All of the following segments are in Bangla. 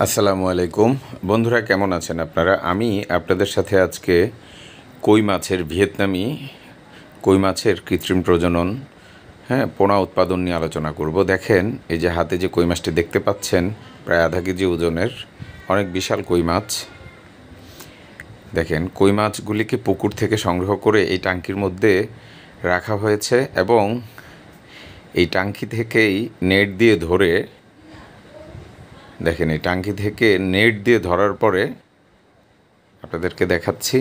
আসসালামু আলাইকুম। বন্ধুরা, কেমন আছেন আপনারা? আমি আপনাদের সাথে আজকে কই মাছের ভিয়েতনামি, কই মাছের কৃত্রিম প্রজনন হ্যাঁ পোনা উৎপাদন নিয়ে আলোচনা করব। দেখেন, এই যে হাতে যে কই মাছটি দেখতে পাচ্ছেন, প্রায় আধা কেজি ওজনের, অনেক বিশাল কই মাছ। দেখেন, কই মাছগুলিকে পুকুর থেকে সংগ্রহ করে এই টাঙ্কির মধ্যে রাখা হয়েছে এবং এই টাঙ্কি থেকেই নেট দিয়ে ধরে দেখেন, এই টাঙ্কি থেকে নেট দিয়ে ধরার পরে আপনাদেরকে দেখাচ্ছি।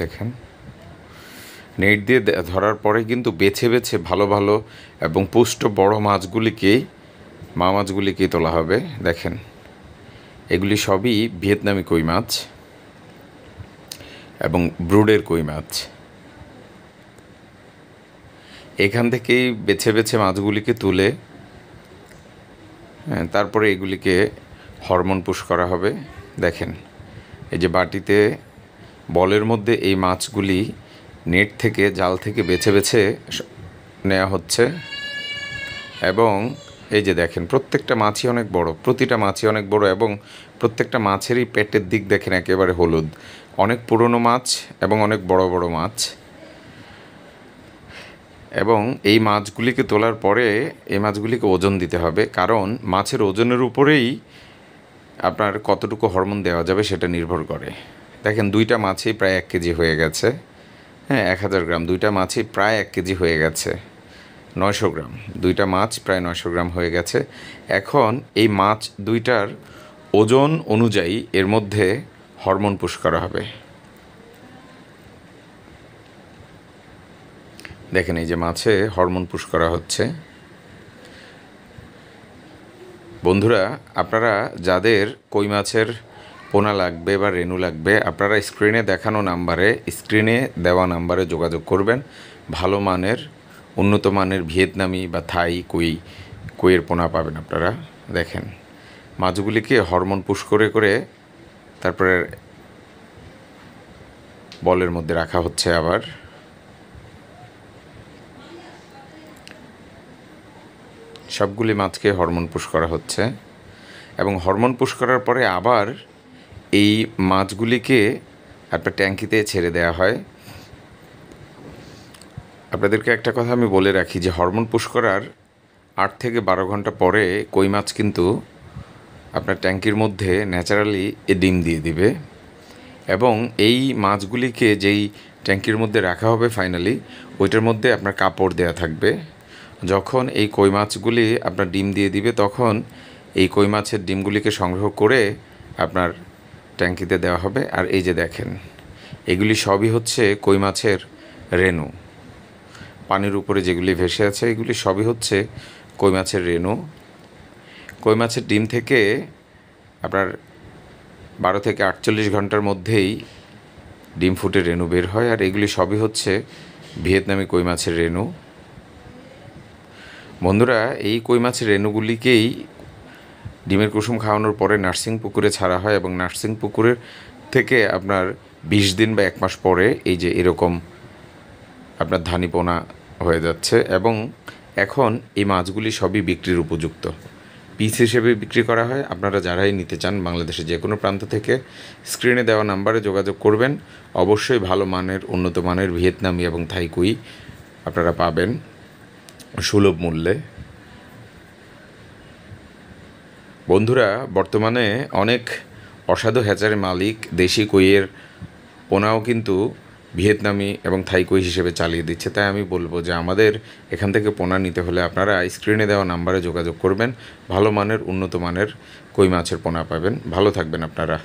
দেখেন, নেট দিয়ে ধরার পরে কিন্তু বেছে বেছে ভালো ভালো এবং পুষ্ট বড় মাছগুলিকেই, মা মাছগুলিকেই তোলা হবে। দেখেন, এগুলি সবই ভিয়েতনামি কই মাছ এবং ব্রুডের কই মাছ। এখান থেকেই বেছে বেছে মাছগুলিকে তুলে তারপরে এগুলিকে হরমোন পুশ করা হবে। দেখেন, এই যে বাটিতে বলের মধ্যে এই মাছগুলি নেট থেকে, জাল থেকে বেছে বেছে নেওয়া হচ্ছে। এবং এই যে দেখেন, প্রত্যেকটা মাছই অনেক বড়, প্রতিটা মাছই অনেক বড় এবং প্রত্যেকটা মাছেরই পেটের দিক দেখেন একেবারে হলুদ। অনেক পুরনো মাছ এবং অনেক বড় বড় মাছ। এবং এই মাছগুলিকে তোলার পরে এই মাছগুলিকে ওজন দিতে হবে, কারণ মাছের ওজনের উপরেই আপনার কতটুকু হরমোন দেওয়া যাবে সেটা নির্ভর করে। দেখেন দুইটা মাছই প্রায় এক কেজি হয়ে গেছে। হ্যাঁ এক হাজার গ্রাম। দুইটা মাছই প্রায় এক কেজি হয়ে গেছে। নয়শো গ্রাম। দুইটা মাছ প্রায় নয়শো গ্রাম হয়ে গেছে। এখন এই মাছ দুইটার ওজন অনুযায়ী এর মধ্যে হরমোন পুশ করা হবে। দেখেন এই যে মাছে হরমোন পুশ করা হচ্ছে। বন্ধুরা, আপনারা যাদের কই মাছের পোনা লাগবে বা রেনু লাগবে, আপনারা স্ক্রিনে দেখানো নাম্বারে, স্ক্রিনে দেওয়া নাম্বারে যোগাযোগ করবেন। ভালো মানের, উন্নত মানের ভিয়েতনামি বা থাই, কই, কইয়ের পোনা পাবেন আপনারা। দেখেন, মাছগুলিকে হরমোন পুশ করে করে তারপরে বলের মধ্যে রাখা হচ্ছে আবার। সবগুলি মাছকে হরমোন পুশ করা হচ্ছে এবং হরমোন পুশ করার পরে আবার এই মাছগুলিকে আপনার ট্যাঙ্কিতে ছেড়ে দেওয়া হয়। আপনাদেরকে একটা কথা আমি বলে রাখি যে হরমোন পুশ করার আট থেকে বারো ঘণ্টা পরে কই মাছ কিন্তু আপনার ট্যাঙ্কির মধ্যে ন্যাচারালি এ ডিম দিয়ে দিবে এবং এই মাছগুলিকে যেই ট্যাঙ্কির মধ্যে রাখা হবে ফাইনালি, ওইটার মধ্যে আপনার কাপড় দেয়া থাকবে। যখন এই কই মাছগুলি আপনার ডিম দিয়ে দিবে, তখন এই কই মাছের ডিমগুলিকে সংগ্রহ করে আপনার ট্যাঙ্কিতে দেওয়া হবে। আর এই যে দেখেন, এগুলি সবই হচ্ছে কই মাছের রেণু। পানির উপরে যেগুলি ভেসে আছে, এগুলি সবই হচ্ছে কই মাছের রেণু। কই মাছের ডিম থেকে আপনার বারো থেকে আটচল্লিশ ঘণ্টার মধ্যেই ডিম ফুটে রেণু বের হয়, আর এগুলি সবই হচ্ছে ভিয়েতনামি কই মাছের রেণু। বন্ধুরা, এই কই মাছের রেণুগুলিকেই ডিমের কুসুম খাওয়ানোর পরে নার্সিং পুকুরে ছাড়া হয় এবং নার্সিং পুকুরের থেকে আপনার বিশ দিন বা এক মাস পরে এই যে এরকম আপনার ধানি পোনা হয়ে যাচ্ছে এবং এখন এই মাছগুলি সবই বিক্রির উপযুক্ত। পিস হিসেবে বিক্রি করা হয়। আপনারা যারাই নিতে চান বাংলাদেশের যে কোনো প্রান্ত থেকে স্ক্রিনে দেওয়া নাম্বারে যোগাযোগ করবেন। অবশ্যই ভালো মানের, উন্নত মানের ভিয়েতনামি এবং থাইকুই আপনারা পাবেন। সুলভ মূল্যে। বন্ধুরা, বর্তমানে অনেক অসাধু হ্যাচারের মালিক দেশি কইয়ের পোনাও কিন্তু ভিয়েতনামি এবং থাই কই হিসেবে চালিয়ে দিচ্ছে। তাই আমি বলব যে আমাদের এখান থেকে পোনা নিতে হলে আপনারা স্ক্রিনে দেওয়া নাম্বারে যোগাযোগ করবেন। ভালো মানের, উন্নত মানের কই মাছের পোনা পাবেন। ভালো থাকবেন আপনারা।